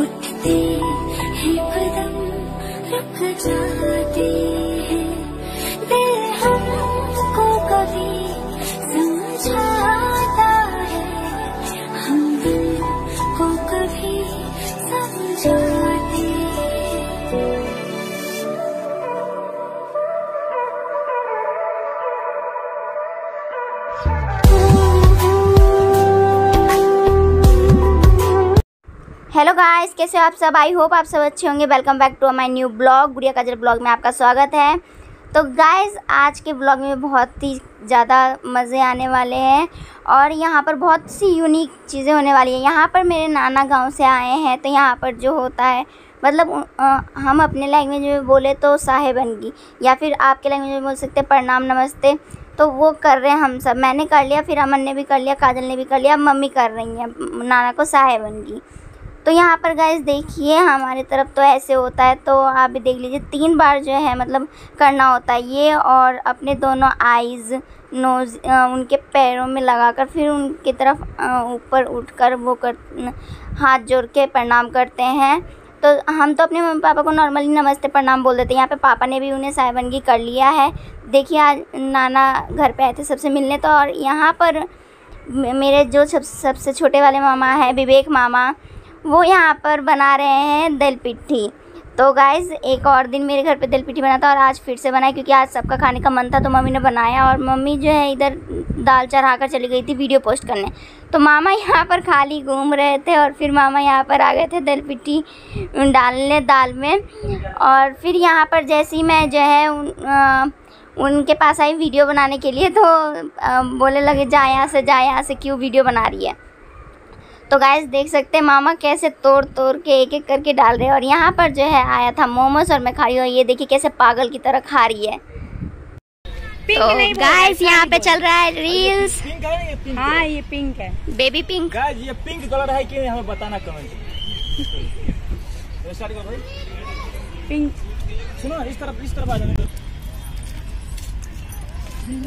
उठते हैं कदम रुक जाते हेलो गाइस कैसे हो आप सब? आई होप आप सब अच्छे होंगे। Welcome back to my new blog Gudiya Kajal blog में आपका स्वागत है। तो गाइस आज के ब्लॉग में बहुत ही ज़्यादा मज़े आने वाले हैं और यहाँ पर बहुत सी यूनिक चीज़ें होने वाली हैं। यहाँ पर मेरे नाना गाँव से आए हैं तो यहाँ पर जो होता है मतलब हम अपने लैंग्वेज में बोले तो साहेबनगी या फिर आपके लैंग्वेज में बोल सकते प्रणाम, नमस्ते तो वो कर रहे हैं हम सब। मैंने कर लिया, फिर अमन ने भी कर लिया, काजल ने भी कर लिया मम्मी कर रही हैं, नाना को साहेबनगी तो यहाँ पर गाइस देखिए, हमारे तरफ़ तो ऐसे होता है तो आप भी देख लीजिए, तीन बार जो है मतलब करना होता है ये और अपने दोनों आइज़ नोज़ उनके पैरों में लगाकर फिर उनकी तरफ़ ऊपर उठकर वो कर, हाथ जोड़ के प्रणाम करते हैं। तो हम तो अपने मम्मी पापा को नॉर्मली नमस्ते प्रणाम बोल देते हैं। यहाँ पे पापा ने भी उन्हें साहिबनगी कर लिया है। देखिए आज नाना घर पे आए थे सबसे मिलने तो और यहाँ पर मेरे जो सब, सबसे छोटे वाले मामा हैं, विवेक मामा वो यहाँ पर बना रहे हैं दल पिट्ठी तो गाइज़ एक और दिन मेरे घर पे दल पिट्ठी बना था और आज फिर से बनाया क्योंकि आज सबका खाने का मन था तो मम्मी ने बनाया और मम्मी जो है इधर दाल चढ़ा कर चली गई थी वीडियो पोस्ट करने। तो मामा यहाँ पर खाली घूम रहे थे और फिर मामा यहाँ पर आ गए थे दल पिट्ठी डालने दाल में। और फिर यहाँ पर जैसे ही मैं जो है उन, अ, उनके पास आई वीडियो बनाने के लिए तो अ, बोले लगे जा यहाँ से जा यहाँ से क्यों वीडियो बना रही है? तो गाइस देख सकते हैं मामा कैसे तोड़ तोड़ के एक एक करके डाल रहे हैं। और यहाँ पर जो है आया था मोमोज और मैं खा रही हूँ। ये देखिए कैसे पागल की तरह खा रही है। तो गाइस यहाँ पे चल रहा है रील्स है ये पिंक हाँ बेबी पिंक गाइस ये पिंक कलर है कि हमें बताना कमेंट पिंक सुनो इस तरफ़ इस तरफ़ आ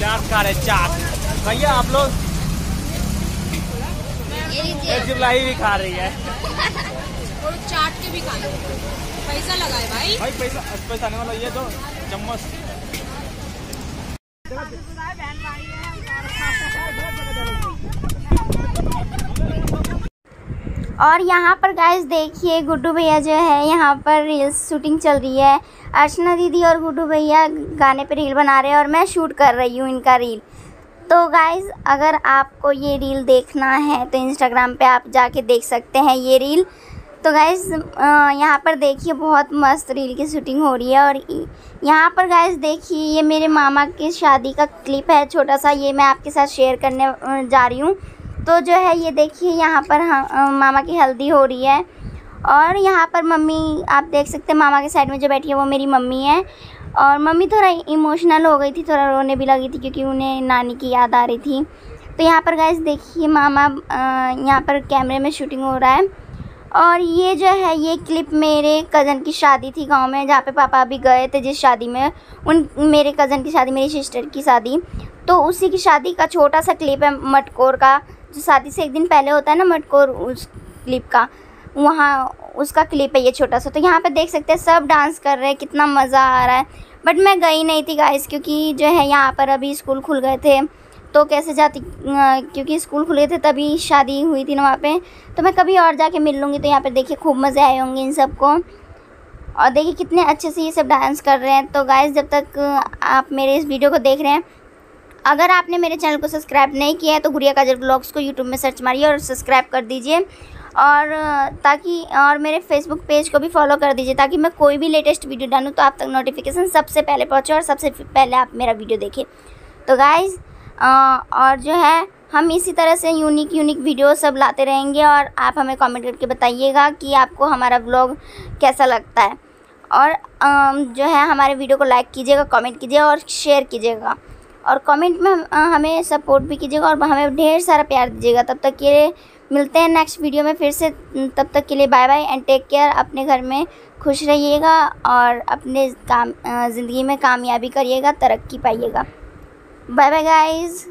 चाट खा रहे चार चाट भैया आप लोग जुलाई भी खा रही है और चाट के भी खा पैसा लगाए भाई भाई पैसा पैसा आने वाला ये दो चम्मच और यहाँ पर गाइस देखिए गुड्डू भैया जो है, यहाँ पर रील्स शूटिंग चल रही है। अर्चना दीदी और गुड्डू भैया गाने पे रील बना रहे हैं और मैं शूट कर रही हूँ इनका रील तो गाइस अगर आपको ये रील देखना है तो इंस्टाग्राम पे आप जाके देख सकते हैं ये रील तो गाइस यहाँ पर देखिए बहुत मस्त रील की शूटिंग हो रही है और यहाँ पर गाइस देखिए ये मेरे मामा की शादी का क्लिप है, छोटा सा, ये मैं आपके साथ शेयर करने जा रही हूँ। तो जो है ये देखिए यहाँ पर हाँ, अ, मामा की हल्दी हो रही है। और यहाँ पर मम्मी आप देख सकते हैं मामा के साइड में जो बैठी है वो मेरी मम्मी है। और मम्मी थोड़ा इमोशनल हो गई थी थोड़ा रोने भी लगी थी क्योंकि उन्हें नानी की याद आ रही थी। तो यहाँ पर गाइस देखिए मामा यहाँ पर कैमरे में शूटिंग हो रहा है। और ये जो है ये क्लिप मेरे कज़न की शादी थी गाँव में जहाँ पे पापा अभी गए थे जिस शादी में। उन मेरे कज़न की शादी मेरी सिस्टर की शादी। तो उसी की शादी का छोटा सा क्लिप है मटकोर का। जो शादी से एक दिन पहले होता है ना मटकोर उस क्लिप का, वहाँ उसका क्लिप है ये छोटा सा तो यहाँ पे देख सकते हैं सब डांस कर रहे हैं, कितना मज़ा आ रहा है। बट मैं गई नहीं थी गाइस क्योंकि जो है यहाँ पर अभी स्कूल खुल गए थे तो कैसे जाती क्योंकि स्कूल खुले थे तभी शादी हुई थी ना वहाँ पे तो मैं कभी और जाके मिल लूँगी तो यहाँ पर देखिए खूब मज़े आए होंगे इन सबको। और देखिए कितने अच्छे से ये सब डांस कर रहे हैं। तो गाइस जब तक आप मेरे इस वीडियो को देख रहे हैं अगर आपने मेरे चैनल को सब्सक्राइब नहीं किया है तो गुड़िया काजल ब्लॉग्स को यूट्यूब में सर्च मारिए और सब्सक्राइब कर दीजिए। और ताकि, और मेरे फेसबुक पेज को भी फॉलो कर दीजिए, ताकि मैं कोई भी लेटेस्ट वीडियो डालूँ तो आप तक नोटिफिकेशन सबसे पहले पहुँचे और सबसे पहले आप मेरा वीडियो देखें। तो गाइज़ और जो है, हम इसी तरह से यूनिक यूनिक वीडियो सब लाते रहेंगे और आप हमें कमेंट करके बताइएगा कि आपको हमारा ब्लॉग कैसा लगता है। और जो है, हमारे वीडियो को लाइक कीजिएगा कमेंट कीजिएगा और शेयर कीजिएगा। और कमेंट में हमें सपोर्ट भी कीजिएगा और हमें ढेर सारा प्यार दीजिएगा। तब तक के लिए मिलते हैं नेक्स्ट वीडियो में फिर से। तब तक के लिए bye bye and take care अपने घर में खुश रहिएगा और अपने काम ज़िंदगी में कामयाबी करिएगा, तरक्की पाइएगा। Bye bye guys